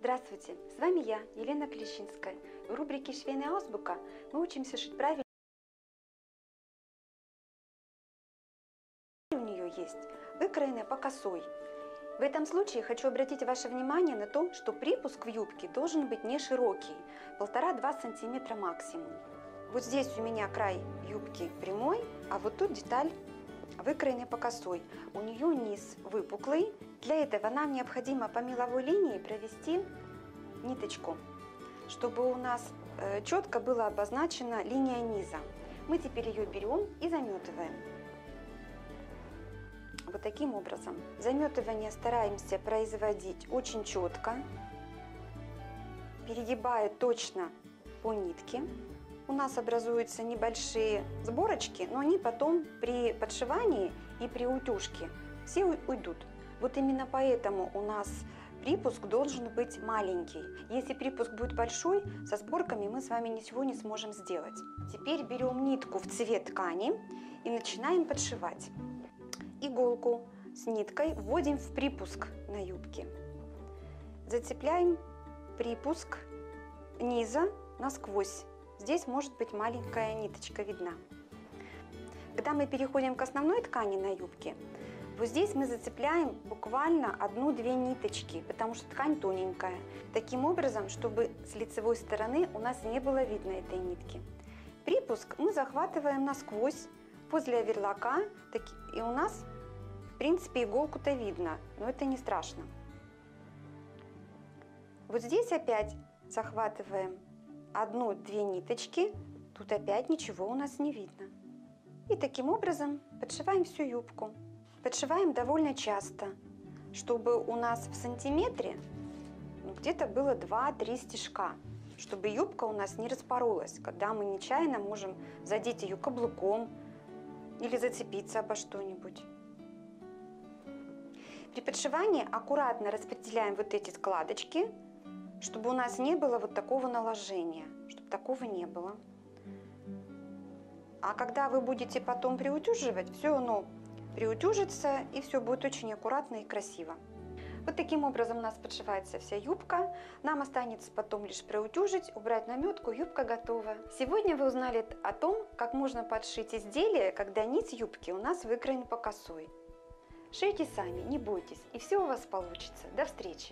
Здравствуйте, с вами я, Елена Клещинская. В рубрике «Швейная азбука» мы учимся шить правильно. У нее есть выкроенная по косой. В этом случае хочу обратить ваше внимание на то, что припуск в юбке должен быть не широкий, 1,5-2 см максимум. Вот здесь у меня край юбки прямой, а вот тут деталь выкроенная по косой. У нее низ выпуклый. Для этого нам необходимо по меловой линии провести ниточку, чтобы у нас э, четко была обозначена линия низа. Мы теперь ее берем и заметываем. Вот таким образом. Заметывание стараемся производить очень четко, перегибая точно по нитке. У нас образуются небольшие сборочки, но они потом при подшивании и при утюжке все уйдут. Вот именно поэтому у нас припуск должен быть маленький. Если припуск будет большой, со сборками мы с вами ничего не сможем сделать. Теперь берем нитку в цвет ткани и начинаем подшивать иголку с ниткой вводим в припуск на юбке. Зацепляем припуск низа насквозь. Здесь может быть маленькая ниточка видна. Когда мы переходим к основной ткани на юбке, вот здесь мы зацепляем буквально одну-две ниточки, потому что ткань тоненькая. Таким образом, чтобы с лицевой стороны у нас не было видно этой нитки. Припуск мы захватываем насквозь возле оверлока, и у нас принципе, иголку-то видно, но это не страшно. Вот здесь опять захватываем одну-две ниточки, тут опять ничего у нас не видно. И таким образом подшиваем всю юбку. Подшиваем довольно часто, чтобы у нас в сантиметре ну, где-то было 2-3 стежка, чтобы юбка у нас не распоролась, когда мы нечаянно можем задеть ее каблуком или зацепиться обо что-нибудь. При подшивании аккуратно распределяем вот эти складочки, чтобы у нас не было вот такого наложения, чтобы такого не было. А когда вы будете потом приутюживать, все оно приутюжится и все будет очень аккуратно и красиво. Вот таким образом у нас подшивается вся юбка. Нам останется потом лишь приутюжить, убрать наметку, юбка готова. Сегодня вы узнали о том, как можно подшить изделие, когда нить юбки у нас выкроен по косой. Шейте сами, не бойтесь, и все у вас получится. До встречи!